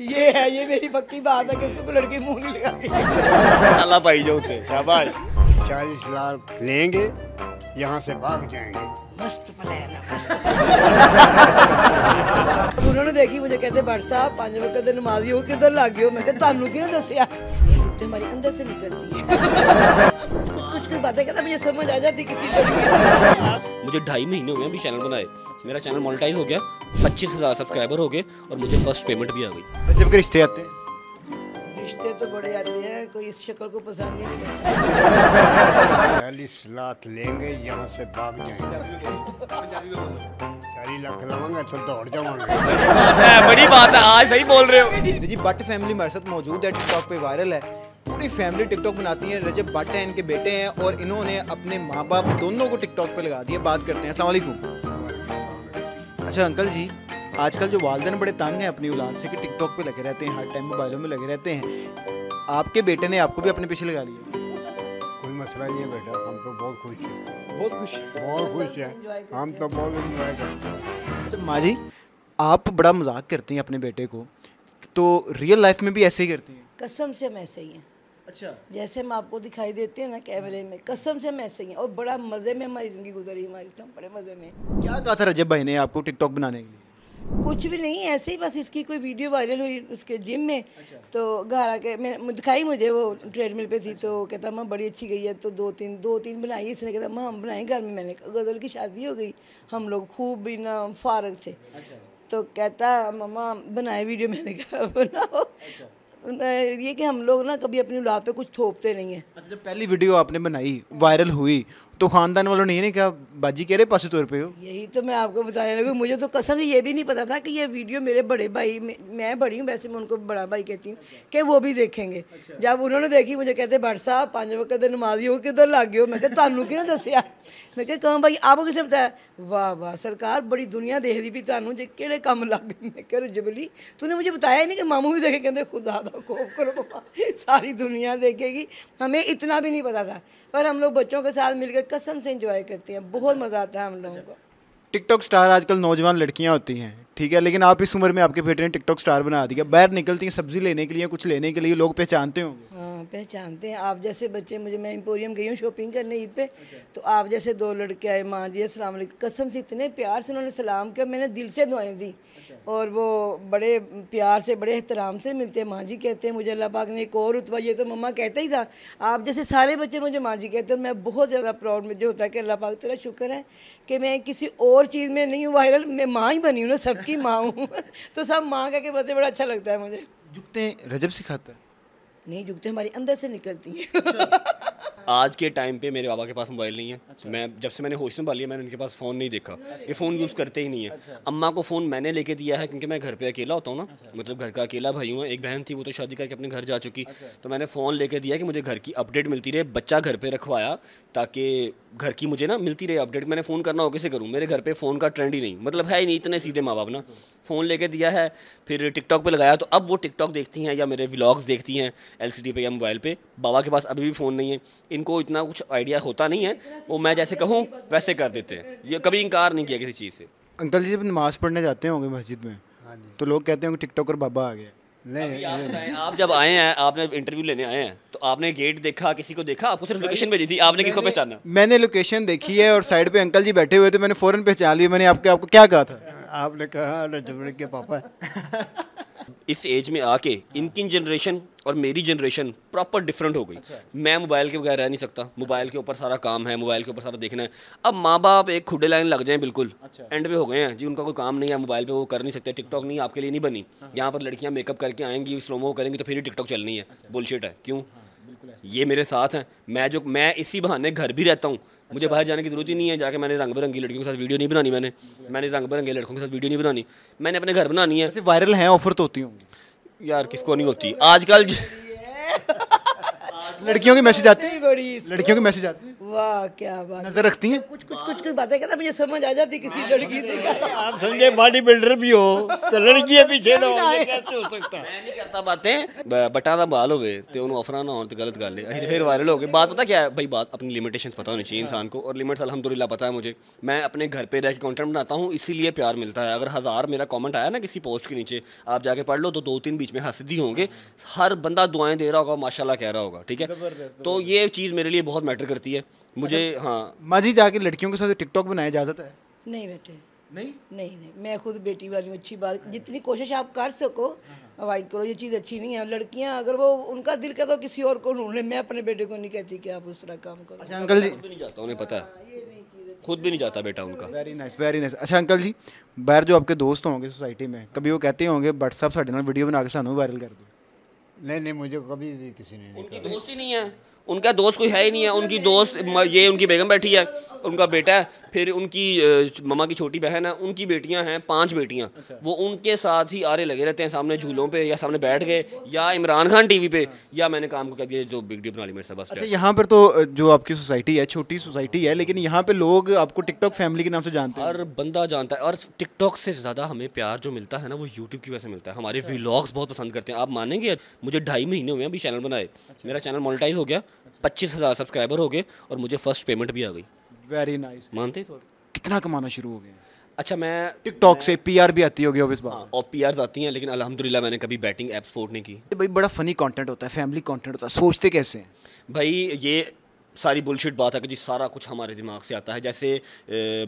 ये है ये मेरी पक्की बात है कि इसको लड़की मुँह नहीं लगाती। साला भाई जो होते शाबाश। चालीस लाख लेंगे यहाँ से भाग जाएँगे। मस्त प्लान मस्त तो उन्होंने देखी मुझे कहते भट साहब पाँच वक्त दे नमाजी हो किधर लागे हो? मैं कहा थानू कि दसिया? हमारी अंदर से निकलती है। कुछ कुछ बातें कहता मुझे समझ आ जाती किसी मुझे ढाई महीने हो गए अभी चैनल बनाए। मेरा चैनल मोनेटाइज हो गया पच्चीस हज़ार सब्सक्राइबर हो गए और मुझे फ़र्स्ट पेमेंट भी आ गई। जब रिश्ते आते हैं? रिश्ते तो बड़े आते हैं कोई इस शक्ल को पसंद ही नहीं करता। चालीस लाख लेंगे यहाँ से भाग जाएँगे। लाख तो दौड़ बड़ी बात है आज सही बोल रहे हो। जी बट फैमिली हमारे साथ मौजूद है टिकटॉक पे वायरल है। पूरी फैमिली टिकटॉक बनाती है रजब बाटा है इनके बेटे हैं और इन्होंने अपने माँ बाप दोनों को टिकटॉक पे लगा दिया। बात करते हैं। अस्सलाम अच्छा अंकल जी आजकल जो वालदेन बड़े तंग हैं अपनी औलाद से कि टिकटॉक पे लगे रहते हैं हर टाइम मोबाइलों में लगे रहते हैं। आपके बेटे ने आपको भी अपने पीछे लगा लिया? कोई मसला नहीं है बेटा हम तो बहुत खुश हैं। बहुत खुश बहुत खुश हैं। हम तो बहुत इंजॉय करते हैं। तो माँ जी आप बड़ा मज़ाक करती हैं अपने बेटे को तो रियल लाइफ में भी ऐसे ही करती हैं? कसम से हम ऐसे ही हैं। अच्छा। जैसे हम आपको दिखाई देते हैं ना कैमरे में कसम से हम ऐसे ही हैं और बड़ा मज़े में हमारी ज़िंदगी गुजरी हमारी तो बड़े मज़े में। क्या कहा था रजब भाई ने आपको टिकटॉक बनाने के लिए? कुछ भी नहीं ऐसे ही बस इसकी कोई वीडियो वायरल हुई उसके जिम में। अच्छा। तो घर आके मैं दिखाई मुझे वो ट्रेडमिल पे थी तो कहता माँ बड़ी अच्छी गई है तो दो तीन दो तीन बनाई इसने। कहता माँ हम बनाए घर में। मैंने गज़ल की शादी हो गई हम लोग खूब भी ना फारग थे। अच्छा। तो कहता मम्मा बनाए वीडियो। मैंने कहा बनाओ। ये कि हम लोग ना कभी अपनी औलाद पे कुछ थोपते नहीं है। अच्छा जब पहली वीडियो आपने बनाई, वायरल हुई तो खानदान वालों ने ये नहीं कहा बाजी कह रहे पास तौर पे हो। यही तो मैं आपको बताने लगी मुझे तो कसम ये भी नहीं पता था कि ये वीडियो मेरे बड़े भाई मैं बड़ी हूँ वैसे मैं उनको बड़ा भाई कहती हूँ कि वो भी देखेंगे। अच्छा। जब उन्होंने देखी मुझे कहते भट साहब पाँच वक्त नमाजी हो किधर लग गए हो? मैं तू कि दसिया मैं क्या भाई आपको किसे बताया? वाह वाह सरकार बड़ी दुनिया देख दी भी तू जो कि कम लग गए? मैं कह रुजबली तूने मुझे बताया नहीं कि मामू भी देखे? कहते खुदा दो खौफ करो सारी दुनिया देखेगी। हमें इतना भी नहीं पता था पर हम लोग बच्चों के साथ मिलकर कसम से इंजॉय करते हैं बहुत मज़ा आता है हम लोगों को। टिकटॉक स्टार आजकल नौजवान लड़कियाँ होती हैं ठीक है लेकिन आप इस उम्र में आपके बेटे ने टिकटॉक स्टार बना दिया बाहर निकलती हैं सब्ज़ी लेने के लिए कुछ लेने के लिए लोग पहचानते होंगे। हाँ पहचानते हैं। आप जैसे बच्चे मुझे मैं एम्पोरियम गई हूँ शॉपिंग करने ईद पे तो आप जैसे दो लड़के आए माँ जी अस्सलाम कसम से इतने प्यार से उन्होंने सलाम किया मैंने दिल से दुआएँ दी। और वो बड़े प्यार से बड़े एहतराम से मिलते हैं माँ जी कहते हैं मुझे अल्लाह पाक ने एक और रुतबा ये तो मम्मा कहता ही था। आप जैसे सारे बच्चे मुझे माँ जी कहते हैं मैं बहुत ज़्यादा प्राउड मुझे होता है कि अल्लाह पाक तेरा शुक्र है कि मैं किसी और चीज़ में नहीं हूँ वायरल मैं माँ ही बनी हूँ ना सबकी माँ हूँ। तो सब माँ कह के बच्चे बड़ा अच्छा लगता है मुझे। जुगते रजब सिखाता है। नहीं झुकते हमारे अंदर से निकलती हैं। आज के टाइम पे मेरे बाबा के पास मोबाइल नहीं है। अच्छा। मैं जब से मैंने होश संभाली है मैंने उनके पास फ़ोन नहीं देखा। ये फ़ोन यूज़ करते ही नहीं है। अच्छा। अम्मा को फ़ोन मैंने लेके दिया है क्योंकि मैं घर पे अकेला होता हूँ ना। अच्छा। मतलब घर का अकेला भाई हूँ एक बहन थी वो तो शादी करके अपने घर जा चुकी। तो मैंने फ़ोन लेके दिया कि मुझे घर की अपडेट मिलती रहे बच्चा घर पर रखवाया ताकि घर की मुझे ना मिलती रहे अपडेट मैंने फ़ोन करना हो कैसे करूँ? मेरे घर पर फ़ोन का ट्रेंड ही नहीं। मतलब है ही नहीं इतने सीधे माँ बाप ना। फ़ोन लेके दिया है फिर टिकटॉक पर लगाया तो अब वो टिकटॉक देखती हैं या मेरे व्लॉग्स देखती हैं एलसीडी पे या मोबाइल पर बाबा के पास अभी भी फ़ोन नहीं है। इनको इतना कुछ आइडिया होता नहीं है वो मैं जैसे कहूँ वैसे कर देते हैं। ये कभी इनकार नहीं किया किसी चीज़ से। अंकल जी जब नमाज़ पढ़ने जाते होंगे मस्जिद में तो लोग कहते होंगे टिकटॉकर बाबा आ गया नहीं आप आप जब आए हैं आपने इंटरव्यू लेने आए हैं तो आपने गेट देखा किसी को देखा? आपको सिर्फ़ लोकेशन भेजी थी आपने किसको पहचाना? मैंने लोकेशन देखी है और साइड पे अंकल जी बैठे हुए थे मैंने फ़ौरन पहचान लिया मैंने आपके आपको क्या कहा था? आपने कहा के पापा है। इस एज में आके इनकी जनरेशन और मेरी जनरेशन प्रॉपर डिफरेंट हो गई। अच्छा। मैं मोबाइल के बगैर रह नहीं सकता। मोबाइल के ऊपर सारा काम है मोबाइल के ऊपर सारा देखना है। अब माँ बाप एक खुडे लाइन लग जाए बिल्कुल। अच्छा। एंड पे हो गए हैं। जी उनका कोई काम नहीं है मोबाइल पे वो कर नहीं सकते। टिकटॉक नहीं आपके लिए नहीं बनी। यहाँ पर लड़कियाँ मेकअप करके आएँगी स्लोमो करेंगी तो फिर ही टिकटॉक चलनी है। बुलशिट है। क्यों? ये मेरे साथ हैं। मैं जो मैं इसी बहाने घर भी रहता हूँ। मुझे बाहर जाने की ज़रूरत ही नहीं है जाके मैंने रंग बिरंगी लड़कियों के साथ वीडियो नहीं बनानी मैंने। मैंने रंग बिरंगे लड़कों के साथ वीडियो नहीं बनानी। मैंने अपने घर बनानी है। वायरल हैं ऑफ़र तो होती होंगी। यार किसको नहीं होती? आजकल लड़कियों के मैसेज आते हैं? बड़ी लड़कियों के मैसेज आते हैं। वाह क्या बात। नज़र रखती हैं? कुछ कुछ कुछ कुछ बातें करता मुझे समझ आ जाती किसी लड़की से। आप समझे बॉडी बिल्डर भी हो तो लड़की भी खेल कैसे हो सकता? मैं नहीं करता बातें बटा दा बाल होवे ते तो ਉਹਨੂੰ ਅਫਰਾ ना ਹੋਣ ਤੇ तो गलत गल है। फिर वायरल हो गए। बात पता क्या है? भाई बात अपनी लिमिटेशंस पता होनी चाहिए इंसान को और लिमिट्स अलहमदिल्ला पता है मुझे। मैं अपने घर पे रह के कंटेंट बनाता हूँ इसीलिए प्यार मिलता है। अगर हज़ार मेरा कमेंट आया ना किसी पोस्ट के नीचे आप जाके पढ़ लो तो दो तीन बीच में हंसदी होंगे। हर बंदा दुआएँ दे रहा होगा माशाल्लाह कह रहा होगा ठीक है? तो ये चीज़ मेरे लिए बहुत मैटर करती है। मुझे हाँ। माँ जी जाके लड़कियों के साथ टिकटॉक बनाया इजाज़त है? नहीं बेटे। नहीं? नहीं नहीं। मैं खुद बेटी वाली हूँ अच्छी बात। जितनी कोशिश आप कर सको अवॉइड करो ये चीज़ अच्छी नहीं है। लड़कियाँ अगर वो उनका दिल कहता हो किसी और को ढूंढ ले। मैं अपने बेटे को नहीं कहती कि आप उस तरह काम करो। अच्छा अंकल जी। नहीं जाता उन्हें पता है। खुद भी नहीं जाता बेटा उनका। वेरी नाइस वेरी नाइस अच्छा अंकल जी बाहर जो आपके दोस्त होंगे सोसाइटी में कभी वो कहते होंगे बट साहब साढ़े वीडियो बना के सानू वायरल कर दो? नहीं नहीं मुझे कभी भी किसी ने नहीं उनकी दोस्त ही नहीं है। उनका दोस्त कोई है ही नहीं है उनकी दोस्त ये उनकी बेगम बैठी है उनका बेटा है फिर उनकी ममा की छोटी बहन है उनकी बेटियाँ हैं पाँच बेटियाँ। अच्छा। वो उनके साथ ही आरे लगे रहते हैं सामने झूलों पे या सामने बैठ गए या इमरान खान टीवी पे या मैंने काम को कह दिया जो बिग डी बना ली मेरे से बस अच्छा यहाँ पर तो जो आपकी सोसाइटी है छोटी सोसाइटी है लेकिन यहाँ पे लोग आपको टिकटॉक फैमिली के नाम से जानते हैं। हर बंदा जानता है और टिकटॉक से ज़्यादा हमें प्यार जो मिलता है ना वो यूट्यूब की वजह से मिलता है। हमारे व्लॉग्स बहुत पसंद करते हैं। आप मानेंगे मुझे ढाई महीने हुए हैं अभी चैनल बनाए। मेरा चैनल मोनिटाइज हो गया। पच्चीस हज़ार सब्सक्राइबर हो गए और मुझे फ़र्स्ट पेमेंट भी आ गई। वेरी नाइस मानते कितना कमाना शुरू हो गया? अच्छा मैं टिकटॉक से पीआर भी आती होगी ऑफ़िस बात हाँ और पी आती हैं लेकिन अल्हम्दुलिल्लाह मैंने कभी बैटिंग ऐप सपोर्ट नहीं की। भाई बड़ा फनी कंटेंट होता है फैमिली कंटेंट होता है सोचते कैसे हैं? भाई ये सारी बुलशिट बात है कि जी सारा कुछ हमारे दिमाग से आता है। जैसे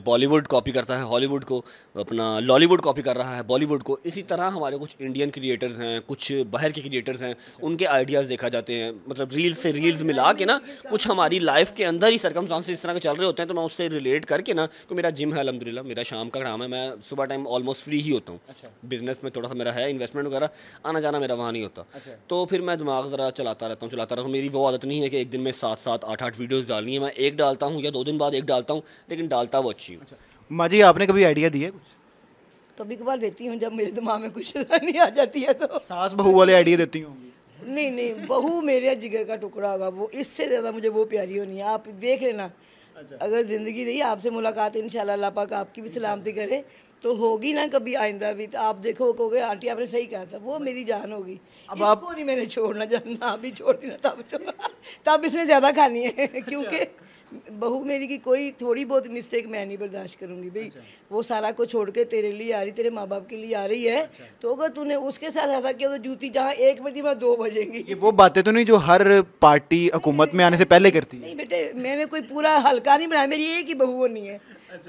बॉलीवुड कॉपी करता है हॉलीवुड को अपना लॉलीवुड कॉपी कर रहा है बॉलीवुड को। इसी तरह हमारे कुछ इंडियन क्रिएटर्स हैं कुछ बाहर के क्रिएटर्स हैं उनके आइडियाज़ देखा जाते हैं। मतलब रील्स से रील्स मिला के ना कुछ हमारी लाइफ के अंदर ही सरकमस्टांस इस तरह के चल रहे होते हैं तो मैं उससे रिलेट करके ना तो मेरा जिम है अलहमदिल्ला मेरा शाम का काम है मैं सुबह टाइम ऑलमोस्ट फ्री ही होता हूँ। बिज़नेस में थोड़ा सा मेरा है इन्वेस्टमेंट वगैरह आना जाना मेरा वहाँ नहीं होता। तो फिर मैं दिमाग ज़रा चलाता रहता हूँ चलाता रहता हूँ। मेरी वो आदत नहीं है कि एक दिन में सात सात आठ आठ वीडियोज़ डालनी है। मैं एक डालता हूँ या दो दिन बाद एक डालता हूँ लेकिन डालता वो अच्छी हूँ। माँ जी आपने कभी आइडिया दिया कुछ? कभी कभार देती हूँ जब मेरे दिमाग में कुछ नहीं आ जाती है तो। सास बहू वाले आइडिया देती होंगी। नहीं नहीं बहू मेरे जिगर का टुकड़ा होगा वो इससे ज़्यादा मुझे वो प्यारी होनी है। आप देख लेना। अगर ज़िंदगी रही आपसे मुलाकात इंशाल्लाह अल्लाह पाक आपकी भी सलामती करे। तो होगी ना कभी आइंदा भी तो आप देखो कहोगे आंटी आपने सही कहा था वो मेरी जान होगी। अब आपको नहीं मैंने छोड़ना जानना अभी छोड़ देना तब छोड़ तब इसने ज़्यादा खानी है क्योंकि बहू मेरी की कोई थोड़ी बहुत मिस्टेक मैं नहीं बर्दाश्त करूँगी भाई। अच्छा। वो सारा को छोड़ के तेरे लिए आ रही तेरे माँ बाप के लिए आ रही है अच्छा। तो अगर तूने उसके साथ ऐसा किया तो जूती जहाँ एक बजी वहाँ दो बजेगी। ये वो बातें तो नहीं जो हर पार्टी हुकूमत में आने से पहले करती है? नहीं बेटे मैंने कोई पूरा हल्का नहीं बनाया मेरी एक ही बहू नहीं है।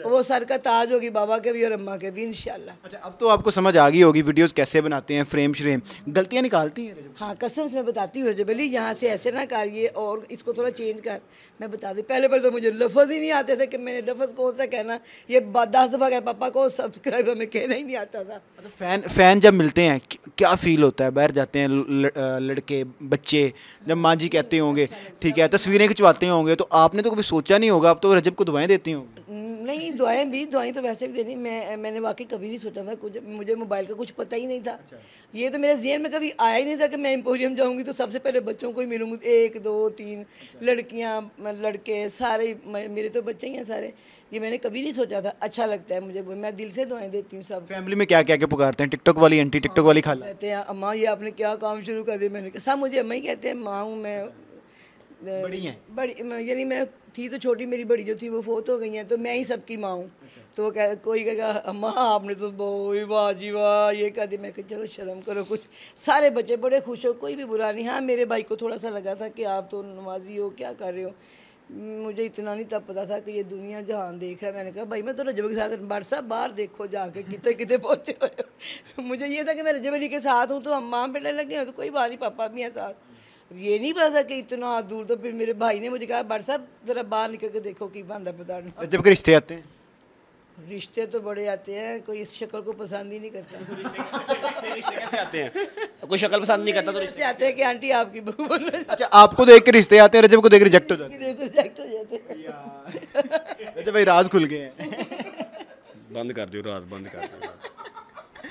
वो सर का ताज होगी बाबा के भी और अम्मा के भी इंशाल्लाह। अच्छा अब तो आपको समझ आ गई होगी वीडियोस कैसे बनाते हैं फ्रेम श्रेम। गलतियाँ निकालती हैं हाँ कसम से मैं बताती हूँ जबली यहाँ से ऐसे ना कर ये और इसको थोड़ा चेंज कर। मैं बता दी पहले पर तो मुझे लफज ही नहीं आते थे कि मैंने लफज कौन सा कहना। ये दस दफ़ा कहा पापा को सब्सक्राइब हमें कहना ही नहीं आता था। अच्छा फ़ैन फ़ैन जब मिलते हैं क्या फील होता है? बाहर जाते हैं लड़के बच्चे जब माँ जी कहते होंगे ठीक है तस्वीरें खिंचवाते होंगे तो आपने तो कभी सोचा नहीं होगा आप तो रजब को दुआएँ देती होंगी। नहीं दुआएँ भी दुआएँ तो वैसे भी देनी। मैं मैंने वाकई कभी नहीं सोचा था कुछ मुझे मोबाइल का कुछ पता ही नहीं था। ये तो मेरे जहन में कभी आया ही नहीं था कि मैं एम्पोरियम जाऊँगी तो सबसे पहले बच्चों को ही मिलूँगी। एक दो तीन लड़कियाँ लड़के सारे मेरे तो बच्चे ही हैं सारे। ये मैंने कभी नहीं सोचा था। अच्छा लगता है मुझे मैं दिल से दुआएँ देती हूँ सब। फैमिली में क्या क्या क्या पुकारते हैं? टिकटॉक वाली आंटी टिकटॉक वाली खाला कहते हैं अम्मा ये आपने क्या काम शुरू कर दिया? मैंने कहा सब मुझे अम्मा ही कहते हैं माँ हूँ मैं बड़ी हैं? बड़ी यानी मैं थी तो छोटी मेरी बड़ी जो थी वो फोत हो गई हैं तो मैं ही सबकी माँ हूँ। तो वो कह कोई कहेगा अम्मा आपने तो बहुत वाह जी वाह ये कह दिया मैं चलो शर्म करो कुछ। सारे बच्चे बड़े खुश हो कोई भी बुरा नहीं। हाँ मेरे भाई को थोड़ा सा लगा था कि आप तो नमाजी हो क्या कर रहे हो? मुझे इतना नहीं तब पता था कि ये दुनिया जहान देख रहा है। मैंने कहा भाई मैं तो रजब के साथ बार साहब बाहर देखो जाके कितने कितने पहुँचे हुए मुझे ये था कि मैं रजब अली के साथ हूँ तो हम माँ बेटा लगे हैं तो कोई बात नहीं पापा भी हैं साथ। ये नहीं पता था कि इतना दूर तो फिर मेरे भाई ने मुझे कहा बट साहब जरा बाहर निकल के देखो की बंदा पता नहीं रिश्ते आते हैं? रिश्ते तो बड़े आते हैं कोई इस शक्ल को पसंद ही नहीं करता। रिश्ते कैसे आते हैं? कोई शक्ल पसंद नहीं करता तो रिश्ते आते हैं कि आंटी आपकी बहू अच्छा आपको देख के रिश्ते आते हैं रजब को देख रिजेक्ट हो जाते रिजेक्ट हो जाते रजब भाई राज खुल गए हैं। बंद कर दियो रात बंद कर दियो।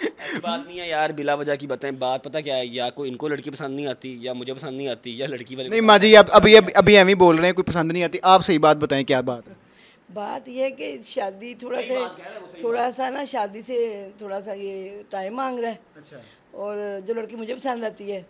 बात नहीं है यार बिला वजह की बताएँ। बात पता क्या है या कोई इनको लड़की पसंद नहीं आती या मुझे पसंद नहीं आती या लड़की वाले नहीं माँ जी आप अभी अभी अभी एम ही बोल रहे हैं कोई पसंद नहीं आती। आप सही बात बताएँ क्या बात है? बात यह है कि शादी थोड़ा से थोड़ा सा ना शादी से थोड़ा सा ये टाइम मांग रहा है। अच्छा। और जो लड़की मुझे पसंद आती है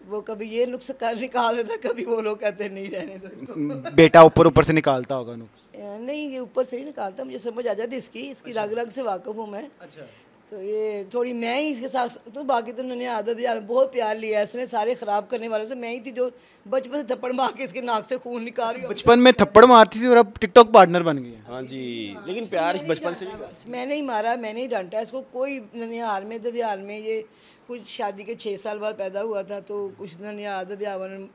वो कभी ये नुक्स कर निकाल देता कभी वो लोग कहते हैं, नहीं रहने दो बेटा ऊपर ऊपर से निकालता होगा नुक्स। नहीं ये ऊपर से ही निकालता मुझे समझ आ जाती इसकी इसकी रग रग से वाकफ़ हूँ मैं। अच्छा। तो ये थोड़ी मैं ही इसके साथ तो बाकी तो उन्होंने आदत यार बहुत प्यार लिया इसने सारे ख़राब करने वाले से। मैं ही थी जो बचपन से थप्पड़ मार के इसके नाक से खून निकाल। रही बचपन में थप्पड़ मारती थी और अब टिकटॉक पार्टनर बन गई हाँ। जी लेकिन प्यार बचपन से मैंने ही मारा मैंने ही डांटा इसको कोई ननिहाल में ददियाल में ये कुछ शादी के छः साल बाद पैदा हुआ था तो कुछ ननिहाल ददियावन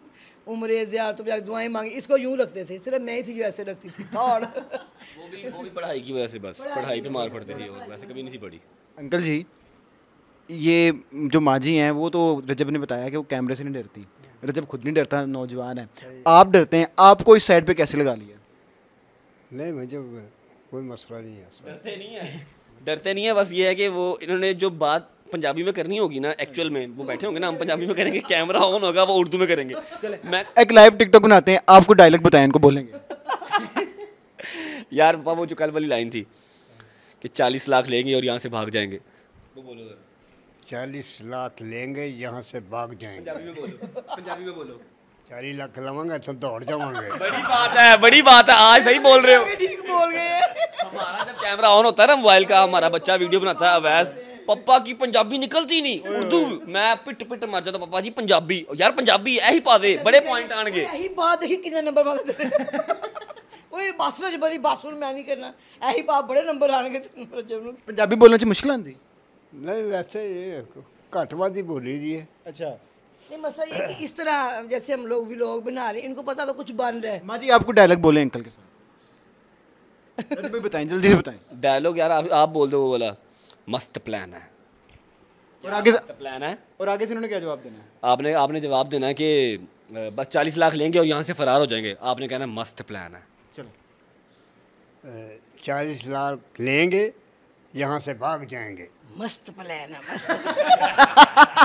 उम्र ज़्यादा तो दुआएँ मांगी। इसको यूँ रखते थे सिर्फ़ मैं ही थी जो ऐसे रखती थी थोड़ वो भी वो भी पढ़ाई की वजह से बस पढ़ाई पे मार पड़ती थी और वैसे कभी नहीं थी पढ़ी। अंकल जी ये जो माजी हैं वो तो रजब ने बताया कि वो कैमरे से नहीं डरती। रजब खुद नहीं डरता नौजवान है। आप डरते हैं आपको इस साइड पे कैसे लगा लिया? नहीं मुझे कोई मसला नहीं है डरते नहीं है? डरते नहीं है बस ये है कि वो इन्होंने जो बात पंजाबी में करनी होगी ना एक्चुअल में वो बैठे होंगे ना हम पंजाबी में करेंगे कैमरा ऑन होगा वो उर्दू में करेंगे। मैं एक लाइव टिकटॉक बनाते हैं आपको डायलॉग बताएँ इनको बोलेंगे। यार वो जो कल वाली लाइन थी कि चालीस लाख लेंगे और यहाँ से भाग जाएँगे। वो बोलो चालीस लाख लेंगे यहाँ से भाग जाएँगे। पंजाबी में बोलो पंजाबी में बोलो। चार लख लवांगा तुम दौड़ जावांगे। बड़ी बात है बड़ी बात है आज सही बोल रहे हो। ठीक बोल गए हमारा जब कैमरा ऑन होता है ना मोबाइल का हमारा बच्चा वीडियो बनाता है अवैस। पप्पा की पंजाबी निकलती नहीं उर्दू। मैं पिट पिट मर जाता पापा जी पंजाबी। यार पंजाबी यही पा दे बड़े पॉइंट आने यही बात देखी कितने नंबर बाद ओए बस ना जबरी बस हुन मैं नहीं करना। यही पा बड़े नंबर आने पंजाबी बोलने च मुश्किल आंदी? नहीं वैसे ये घट वादी बोली दी है। अच्छा। नहीं मसला ये कि इस तरह जैसे हम लोग व्लॉग बना रहे हैं इनको पता तो कुछ बन रहा है। माँ जी आपको डायलॉग बोले अंकल के साथ। भाई बताएँ जल्दी से बताएँ। डायलॉग यार आप, आप बोल दो वो वाला। मस्त प्लान है। और आगे मस्त प्लान है। और आगे से इन्होंने क्या जवाब देना है? आपने आपने जवाब देना है कि बस चालीस लाख लेंगे और यहाँ से फरार हो जाएँगे। आपने कहना मस्त प्लान है। चलो। चालीस लाख लेंगे यहाँ से भाग जाएँगे। मस्त प्लान है मस्त।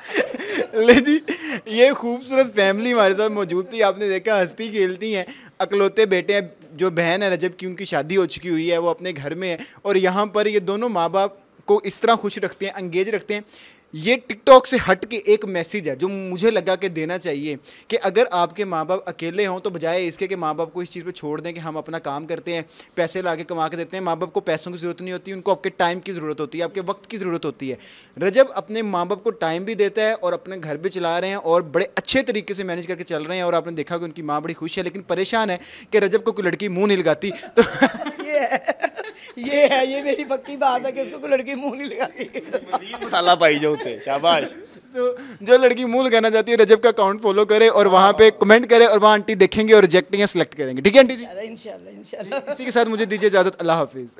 ले जी, ये खूबसूरत फैमिली हमारे साथ मौजूद थी। आपने देखा, हंसती खेलती हैं। अकलौते बेटे हैं, जो बहन है रजब की, उनकी शादी हो चुकी हुई है, वो अपने घर में है। और यहाँ पर ये दोनों माँ बाप को इस तरह खुश रखते हैं अंगेज रखते हैं। ये टिकटॉक से हट के एक मैसेज है जो मुझे लगा कि देना चाहिए कि अगर आपके माँ बाप अकेले हों तो बजाय इसके कि माँ बाप को इस चीज़ पे छोड़ दें कि हम अपना काम करते हैं, पैसे ला के कमा के देते हैं माँ बाप को पैसों की ज़रूरत नहीं होती, उनको आपके टाइम की ज़रूरत होती है, आपके वक्त की ज़रूरत होती है। रजब अपने माँ बाप को टाइम भी देता है और अपने घर भी चला रहे हैं और बड़े अच्छे तरीके से मैनेज करके चल रहे हैं और आपने देखा कि उनकी माँ बड़ी खुश है, लेकिन परेशान है कि रजब को कोई लड़की मुँह नहीं लगाती। तो ये ये है ये मेरी पक्की बात है कि इसको कोई लड़की मुँह नहीं लगाती। मसाला पाई जो होते शाबाश। तो जो लड़की मुँह लगाना चाहती है रजब का अकाउंट फॉलो करे और वहाँ पे कमेंट करे और वहाँ आंटी देखेंगे और रिजेक्टिंग सेलेक्ट करेंगे। ठीक है आंटी जी? इंशाल्लाह इंशाल्लाह। इसी के साथ मुझे दीजिए इजाज़त अल्लाह हाफिज़।